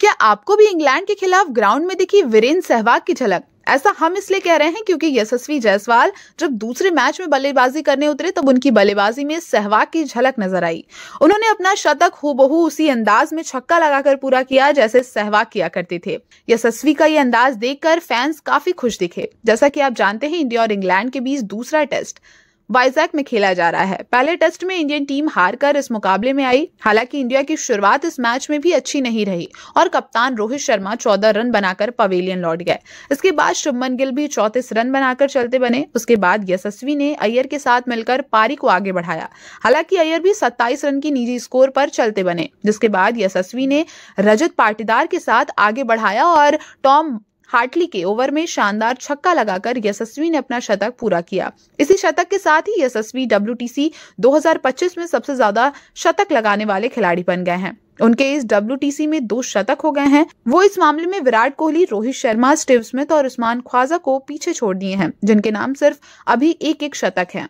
क्या आपको भी इंग्लैंड के खिलाफ ग्राउंड में दिखी वीरेंद्र सहवाग की झलक? ऐसा हम इसलिए कह रहे हैं क्योंकि यशस्वी जायसवाल जब दूसरे मैच में बल्लेबाजी करने उतरे, तब उनकी बल्लेबाजी में सहवाग की झलक नज़र आई। उन्होंने अपना शतक हूबहू उसी अंदाज में छक्का लगाकर पूरा किया जैसे सहवाग किया करते थे। यशस्वी का ये अंदाज देखकर फैंस काफ़ी खुश दिखे। जैसा कि आप जानते हैं, इंडिया और इंग्लैंड के बीच दूसरा टेस्ट। वाइजैक में खेला जा रहा है। पहले टेस्ट में इंडियन टीम हार कर इस मुकाबले में आई। हालाँकि इंडिया की शुरुआत इस मैच में भी अच्छी नहीं रही और कप्तान रोहित शर्मा चौदह रन बनाकर पवेलियन लौट गए। इसके बाद शुभमन गिल भी चौतीस रन बनाकर चलते बने। उसके बाद यशस्वी ने अय्यर के साथ मिलकर पारी को आगे बढ़ाया। हालाँकि अय्यर भी सत्ताईस रन की निजी स्कोर पर चलते बने, जिसके बाद यशस्वी ने रजत पाटीदार के साथ आगे बढ़ाया और टॉम हार्टली के ओवर में शानदार छक्का लगाकर यशस्वी ने अपना शतक पूरा किया। इसी शतक के साथ ही यशस्वी डब्ल्यू 2025 में सबसे ज़्यादा शतक लगाने वाले खिलाड़ी बन गए हैं। उनके इस डब्ल्यू में दो शतक हो गए हैं। वो इस मामले में विराट कोहली, रोहित शर्मा, स्टीव स्मिथ और उस्मान ख्वाजा को पीछे छोड़ दिए हैं, जिनके नाम सिर्फ़ अभी एक एक शतक है।